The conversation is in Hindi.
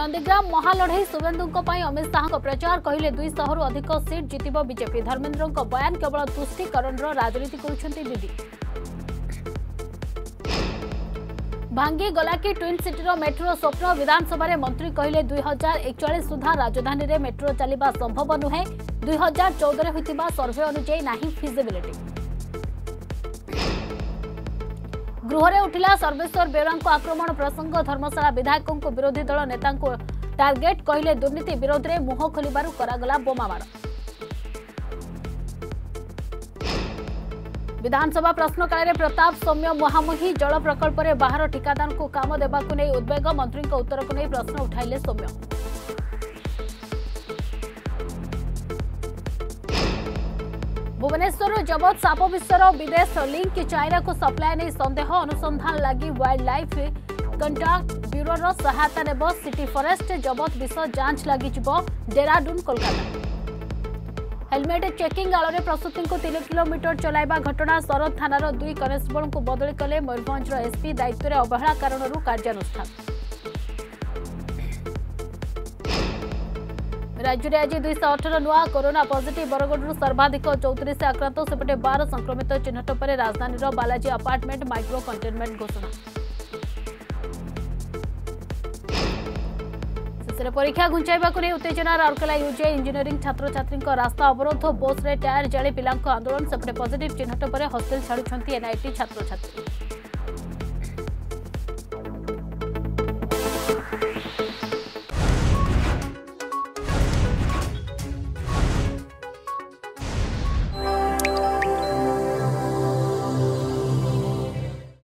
নন্দীগ্রাম মহালড়াই শুভেন্দুঙ্ অমিত শাহ প্রচার কহিলে দুইশহরু অধিক সিট জিতব বিজেপি ধর্মেন্দ্র বয়ান কেবল তুষ্টিকরণর রাজনীতি করছেন দিদি ভাঙ্গি গলা কি ট্বিন সিটির মেট্রো স্বপ্ন বিধানসভার মন্ত্রী কহিলেন দুই হাজার একচাশ সুদ্ধা রাজধানী মেট্রো চালা সম্ভব নুহে দুই হাজার চৌদরে হয়ে সর্ভে অনুযায়ী না ফিজিবিলিটি ଗୃହରେ ଉଠିଲା ସର୍ବେଶ୍ୱର ବେଉରାଙ୍କ ଆକ୍ରମଣ ପ୍ରସଙ୍ଗ ଧର୍ମଶାଳା ବିଧାୟକଙ୍କୁ ବିରୋଧୀ ଦଳ ନେତାଙ୍କୁ ଟାର୍ଗେଟ୍ କହିଲେ ଦୁର୍ନୀତି ବିରୋଧରେ ମୁହଁ ଖୋଲିବାରୁ କରାଗଲା ବୋମାମାଡ଼ ବିଧାନସଭା ପ୍ରଶ୍ନକାଳରେ ପ୍ରତାପ ସୌମ୍ୟ ମହାମୁହିଁ ଜଳ ପ୍ରକଳ୍ପରେ ବାହାର ଠିକାଦାରଙ୍କୁ କାମ ଦେବାକୁ ନେଇ ଉଦ୍ବେଗ ମନ୍ତ୍ରୀଙ୍କ ଉତ୍ତରକୁ ନେଇ ପ୍ରଶ୍ନ ଉଠାଇଲେ ସୌମ୍ୟ भुवनेश्वर जवत साप विश्व लिंक विदेश लिङ्क चाइनाको सप्लाई सन्देह अनुसन्धान लागि वाइल्डलफ सहायता व्यक्ता सिटी फरेष्ट जबत प्रस्तुति को लाग प्रसूतिोमिटर चलैवा घटना शरद थान दुई कनेस्टबल बदली कले मरभञ्ज र एसपी दायित्व अवहेला कारण कार्थान राज्य में आज दुई अठर नुआ कोरोना पजिट बरगढ़ सर्वाधिक चौतीस आक्रांत सेपटे बार संक्रमित चिन्हट पर राजधानी बालाजी आपार्टमेंट माइक्रो कंटेनमेंट घोषणा परीक्षा घुंचाईवा उत्तेजना राउरकेला यूजे इंजीनियरी छात्र छात्री रास्ता अवरोध बस्रे टायर जाली पिला आंदोलन सेपटे पजिट चिन्हट पर हस्टेल छाड़ एनआईटी छात्र छात्री